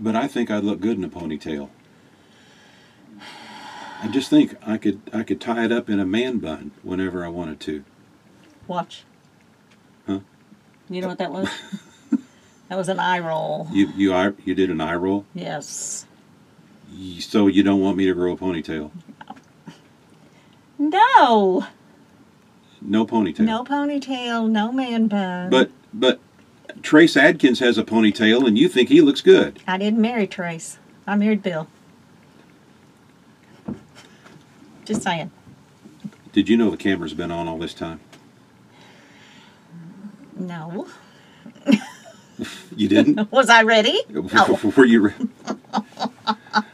But I think I'd look good in a ponytail. I just think I could I could tie it up in a man bun whenever I wanted to. Watch. Huh? You know what that was? that was an eye roll. You you eye- you did an eye roll, Yes. So you don't want me to grow a ponytail? No. No ponytail. No ponytail, no man bun. But but Trace Adkins has a ponytail, and you think he looks good. I didn't marry Trace. I married Bill. Just saying. Did you know the camera's been on all this time? No. You didn't? Was I ready? No. Were you? re-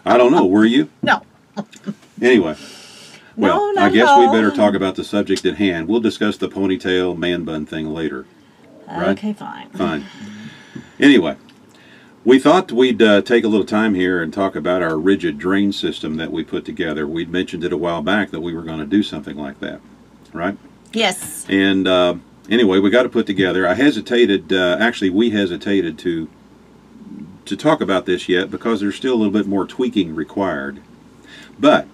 I don't know. Were you? No. Anyway. Well, No, not I guess we better talk about the subject at hand. We'll discuss the ponytail man bun thing later. Right. Okay, fine. Fine. Anyway, we thought we'd uh, take a little time here and talk about our rigid drain system that we put together. We'd mentioned it a while back that we were going to do something like that, right? Yes. And uh, anyway, we got to put together. I hesitated. Uh, actually, we hesitated to to talk about this yet because there's still a little bit more tweaking required. But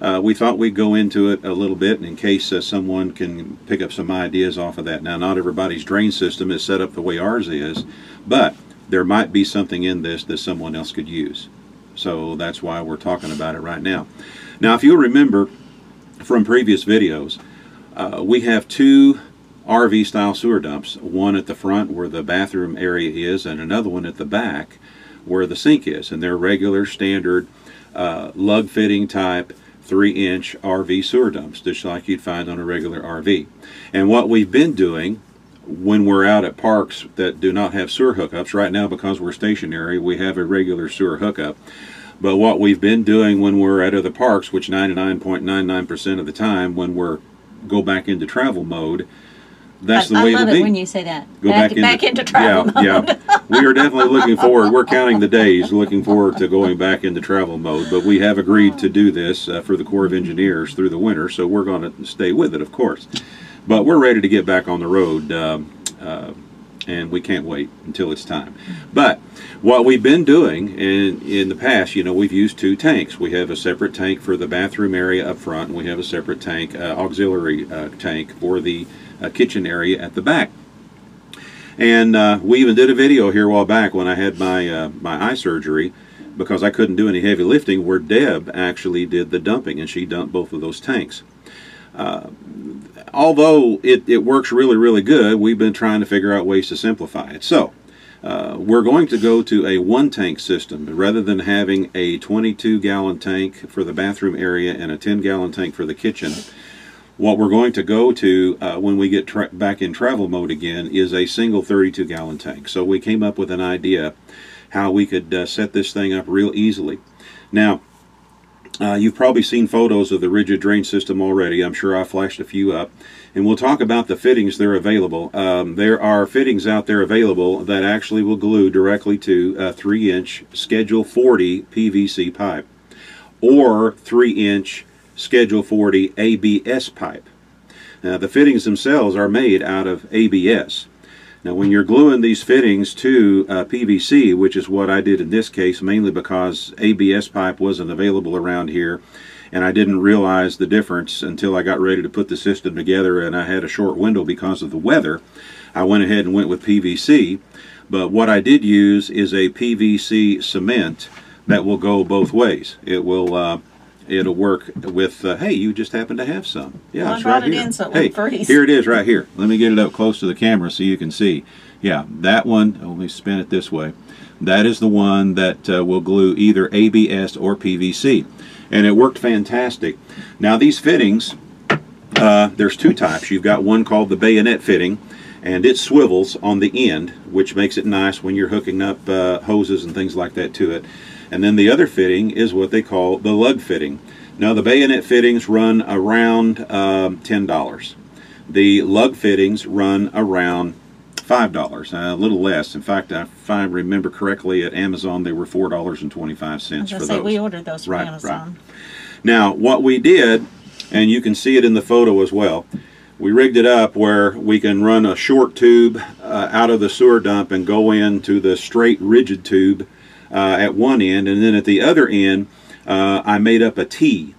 uh, we thought we'd go into it a little bit in case uh, someone can pick up some ideas off of that. Now, not everybody's drain system is set up the way ours is, but there might be something in this that someone else could use. So that's why we're talking about it right now. Now, if you'll remember from previous videos, uh, we have two RV style sewer dumps, one at the front where the bathroom area is, and another one at the back where the sink is. And they're regular, standard, uh, lug fitting type, three inch RV sewer dumps, just like you'd find on a regular RV. And what we've been doing when we're out at parks that do not have sewer hookups, right now because we're stationary, we have a regular sewer hookup. But what we've been doing when we're at other parks, which 99.99% of the time when we're go back into travel mode, that's I, the way I love it be. when you say that. Go back, back, back into travel yeah, mode. Yeah, we are definitely looking forward. We're counting the days, looking forward to going back into travel mode. But we have agreed to do this uh, for the Corps of Engineers through the winter, so we're going to stay with it, of course. But we're ready to get back on the road, um, uh, and we can't wait until it's time. But what we've been doing in in the past, you know, we've used two tanks. We have a separate tank for the bathroom area up front, and we have a separate tank, uh, auxiliary uh, tank for the kitchen area at the back. And uh, we even did a video here a while back when I had my uh, my eye surgery because I couldn't do any heavy lifting where Deb actually did the dumping and she dumped both of those tanks. Uh, although it, it works really, really good, we've been trying to figure out ways to simplify it. So uh, we're going to go to a one tank system rather than having a 22 gallon tank for the bathroom area and a 10 gallon tank for the kitchen. What we're going to go to uh, when we get back in travel mode again is a single 32 gallon tank. So we came up with an idea how we could uh, set this thing up real easily. Now, uh, you've probably seen photos of the rigid drain system already. I'm sure I flashed a few up. And we'll talk about the fittings that are available. Um, there are fittings out there available that actually will glue directly to a 3 inch Schedule 40 PVC pipe or 3 inch Schedule 40 ABS pipe. Now, the fittings themselves are made out of ABS. Now, when you're gluing these fittings to uh, PVC, which is what I did in this case, mainly because ABS pipe wasn't available around here, and I didn't realize the difference until I got ready to put the system together, and I had a short window because of the weather, I went ahead and went with PVC. But what I did use is a PVC cement that will go both ways. It will. Uh, It'll work with. Uh, hey, you just happen to have some. Yeah, Well, it's right it here. so hey, freeze. here it is, right here. Let me get it up close to the camera so you can see. Yeah, that one. oh, Let me spin it this way. That is the one that uh, will glue either ABS or PVC, and it worked fantastic. Now these fittings, uh, there's two types. You've got one called the bayonet fitting, and it swivels on the end, which makes it nice when you're hooking up uh, hoses and things like that to it. And then the other fitting is what they call the lug fitting. Now the bayonet fittings run around um, $10. The lug fittings run around $5, uh, a little less. In fact, if I remember correctly, at Amazon they were $4.25 for say those. we ordered those from Right, right. Amazon. Now, what we did, and you can see it in the photo as well, we rigged it up where we can run a short tube uh, out of the sewer dump and go into the straight rigid tube uh, at one end, and then at the other end, uh, I made up a T.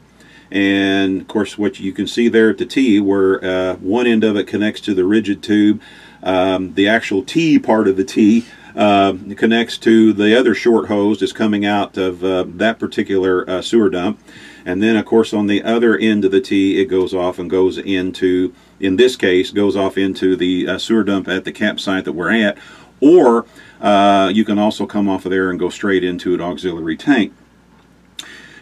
And of course, what you can see there at the T, where uh, one end of it connects to the rigid tube, um, the actual T part of the T uh, connects to the other short hose that's coming out of uh, that particular uh, sewer dump. And then, of course, on the other end of the T, it goes off and goes into, in this case, goes off into the sewer dump at the campsite that we're at. Or uh, you can also come off of there and go straight into an auxiliary tank.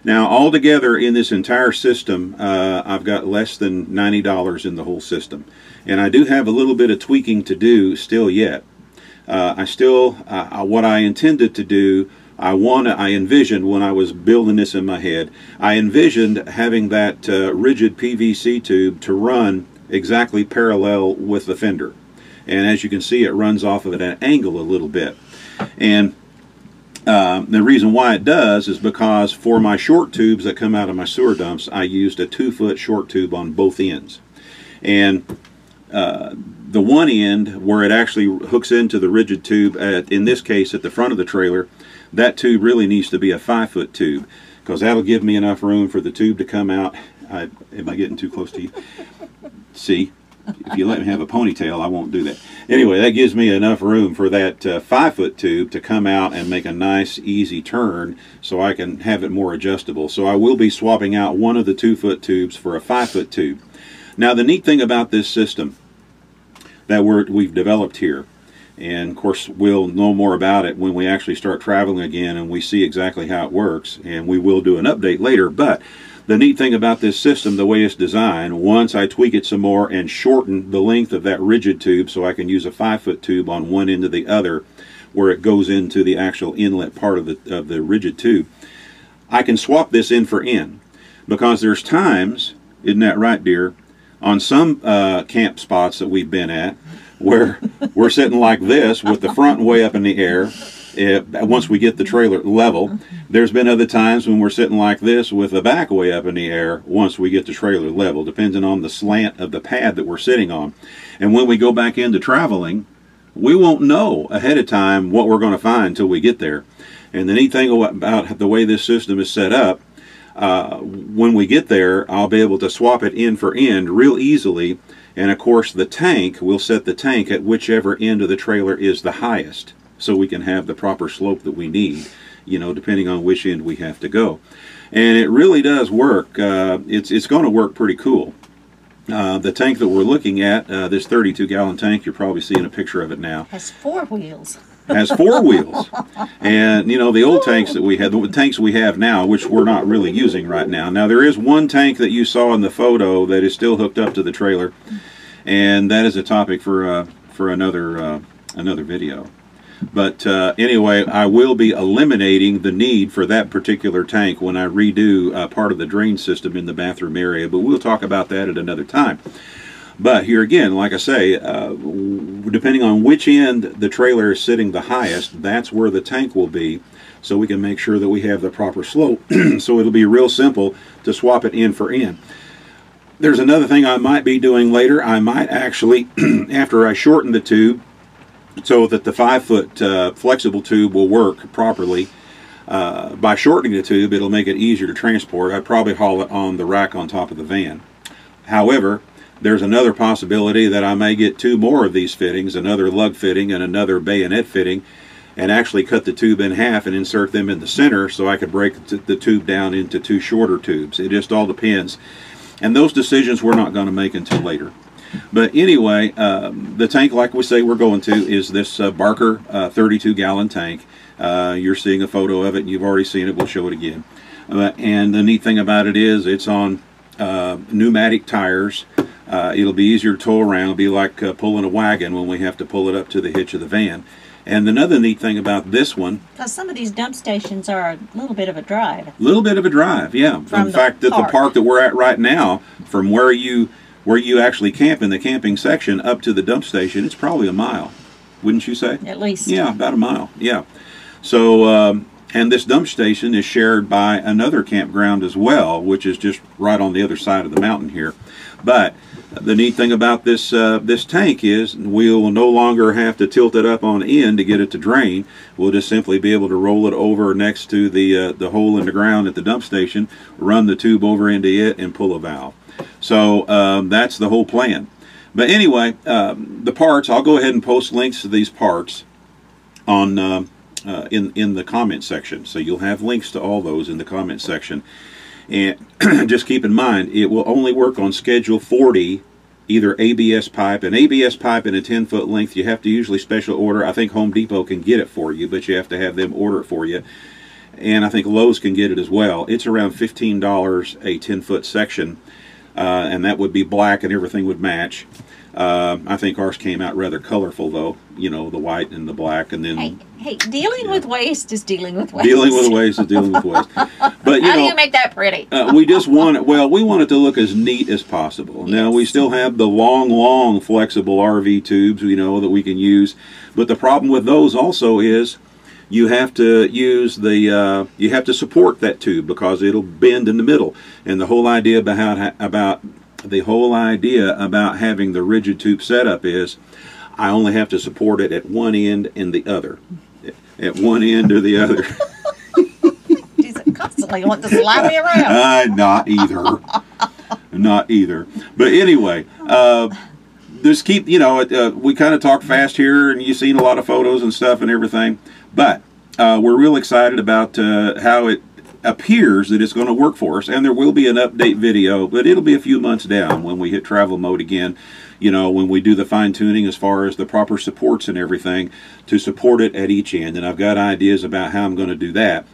Now, altogether in this entire system, uh, I've got less than $90 in the whole system. And I do have a little bit of tweaking to do still yet. Uh, I still, uh, what I intended to do, I want I envisioned when I was building this in my head, I envisioned having that uh, rigid PVC tube to run exactly parallel with the fender. And as you can see, it runs off of at an angle a little bit. And uh, the reason why it does is because for my short tubes that come out of my sewer dumps, I used a two foot short tube on both ends. And uh, the one end where it actually hooks into the rigid tube, at, in this case at the front of the trailer, that tube really needs to be a five foot tube because that'll give me enough room for the tube to come out. I, am I getting too close to you? See, if you let me have a ponytail, I won't do that. Anyway, that gives me enough room for that uh, five foot tube to come out and make a nice easy turn so I can have it more adjustable. So I will be swapping out one of the two foot tubes for a five foot tube. Now the neat thing about this system that we're, we've developed here, and of course we'll know more about it when we actually start traveling again and we see exactly how it works, and we will do an update later, but the neat thing about this system, the way it's designed, once I tweak it some more and shorten the length of that rigid tube so I can use a five foot tube on one end of the other where it goes into the actual inlet part of the, of the rigid tube, I can swap this in for in. Because there's times, isn't that right dear, on some uh, camp spots that we've been at where we're sitting like this with the front way up in the air it, once we get the trailer level. There's been other times when we're sitting like this with the back way up in the air once we get the trailer level, depending on the slant of the pad that we're sitting on. And when we go back into traveling, we won't know ahead of time what we're going to find until we get there. And the neat thing about the way this system is set up, uh, when we get there, I'll be able to swap it end for end real easily. And of course, the tank, we'll set the tank at whichever end of the trailer is the highest so we can have the proper slope that we need, you know, depending on which end we have to go. And it really does work. Uh, it's it's going to work pretty cool. Uh, the tank that we're looking at, uh, this 32 gallon tank, you're probably seeing a picture of it now. Has four wheels. has four wheels. And, you know, the old tanks that we had, the tanks we have now, which we're not really using right now. Now, there is one tank that you saw in the photo that is still hooked up to the trailer. And that is a topic for, uh, for another, uh, another video. But uh, anyway, I will be eliminating the need for that particular tank when I redo uh, part of the drain system in the bathroom area, but we'll talk about that at another time. But here again, like I say, uh, depending on which end the trailer is sitting the highest, that's where the tank will be, so we can make sure that we have the proper slope. so it'll be real simple to swap it in for in. There's another thing I might be doing later. I might actually, after I shorten the tube, so that the five foot uh, flexible tube will work properly. Uh, by shortening the tube, it'll make it easier to transport. I'd probably haul it on the rack on top of the van. However, there's another possibility that I may get two more of these fittings, another lug fitting and another bayonet fitting, and actually cut the tube in half and insert them in the center so I could break the tube down into two shorter tubes. It just all depends. And those decisions we're not going to make until later. But anyway, um, the tank, like we say we're going to, is this uh, Barker uh, 32 gallon tank. Uh, you're seeing a photo of it, and you've already seen it. We'll show it again. Uh, and the neat thing about it is it's on uh, pneumatic tires. Uh, it'll be easier to tow around. It'll be like pulling a wagon when we have to pull it up to the hitch of the van. And another neat thing about this one, because some of these dump stations are a little bit of a drive. A little bit of a drive, yeah. From in fact, the at the park that we're at right now, from where you where you actually camp in the camping section up to the dump station, it's probably a mile, wouldn't you say? At least. Yeah, about a mile. Yeah. So, um, and this dump station is shared by another campground as well, which is just right on the other side of the mountain here. But the neat thing about this uh, this tank is we'll no longer have to tilt it up on end to get it to drain. We'll just simply be able to roll it over next to the uh, the hole in the ground at the dump station, run the tube over into it, and pull a valve. So um, that's the whole plan. But anyway, um, the parts. I'll go ahead and post links to these parts on uh, uh, in in the comment section. So you'll have links to all those in the comment section. And just keep in mind, it will only work on Schedule 40, either ABS pipe. An ABS pipe in a 10 foot length, you have to usually special order. I think Home Depot can get it for you, but you have to have them order it for you. And I think Lowe's can get it as well. It's around $15 a 10 foot section, uh, and that would be black and everything would match. Uh, I think ours came out rather colorful, though. You know, the white and the black, and then Hey, hey, dealing Yeah. with waste is dealing with waste. dealing with waste is dealing with waste. But you How know, do you make that pretty? uh, we just want it. Well, we want it to look as neat as possible. Now we still have the long, long flexible RV tubes, you know, that we can use. But the problem with those also is you have to use the uh, you have to support that tube because it'll bend in the middle. And the whole idea about about the whole idea about having the rigid tube setup is I only have to support it at one end and the other. At one end or the other. She's constantly want to slap me around. Uh, not either. not either. But anyway, uh, just keep, you know, uh, we kind of talk fast here, and you've seen a lot of photos and stuff and everything. But uh, we're real excited about uh, how it appears that it's going to work for us, and there will be an update video, but it'll be a few months down when we hit travel mode again. You know, when we do the fine tuning as far as the proper supports and everything to support it at each end. And I've got ideas about how I'm going to do that.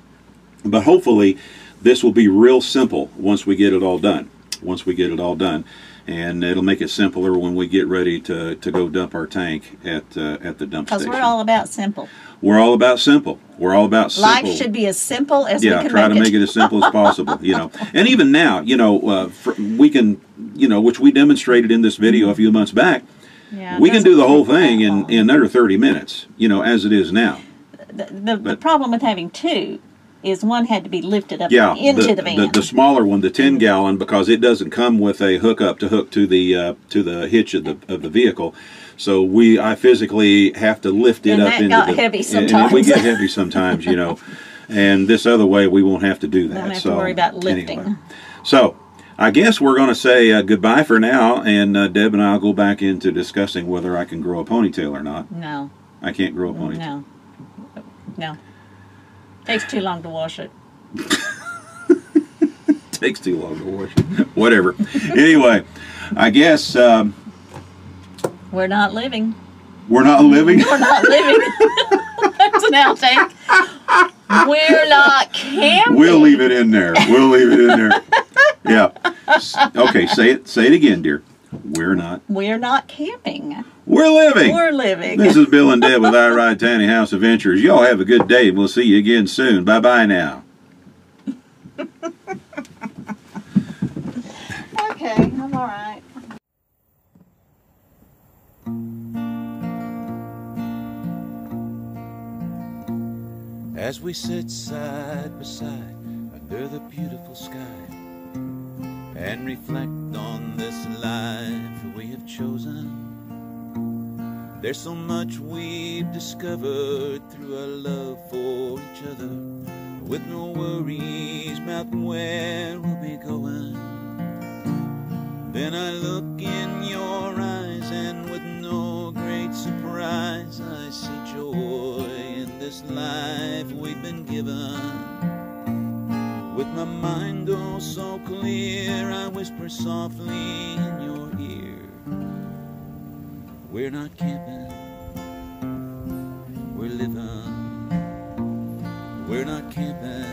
But hopefully, this will be real simple once we get it all done. Once we get it all done, and it'll make it simpler when we get ready to, to go dump our tank at uh, at the dump station. Because we're all about simple. We're all about simple. We're all about simple. Life should be as simple as yeah, try make to make it as simple as possible. You know, and even now, you know, uh, we can, you know, which we demonstrated in this video a few months back. Yeah, we can do the whole thing in in under thirty minutes. You know, as it is now. the, the, the problem with having two is one had to be lifted up Yeah, into the, the, van. The, the smaller one, the ten gallon, because it doesn't come with a hookup to hook to the uh, to the hitch of the of the vehicle. So we, I physically have to lift it And up that into got the. heavy and- And we get heavy sometimes, you know. And this other way, we won't have to do that. Don't have to so, worry about lifting. anyway. So, I guess we're going to say uh, goodbye for now, and uh, Deb and I'll go back into discussing whether I can grow a ponytail or not. no, I can't grow a ponytail. no, no. Takes too long to wash it. takes too long to wash it. Whatever. anyway, I guess um, We're not living. we're not living. We're not living. That's an outtake. We're not camping. We'll leave it in there. We'll leave it in there. Yeah. Okay. Say it. Say it again, dear. We're not. We're not camping. We're living. We're living. This is Bill and Deb with I Ride Tiny House Adventures. Y'all have a good day. We'll see you again soon. Bye bye now. okay, I'm all right. As we sit side by side under the beautiful sky and reflect on this life we have chosen, there's so much we've discovered through our love for each other. With no worries about where we'll be going. Then I look in your eyes, and with no great surprise, I see joy in this life we've been given. With my mind oh so clear, I whisper softly in your ear. We're not camping, we're living. We're not camping,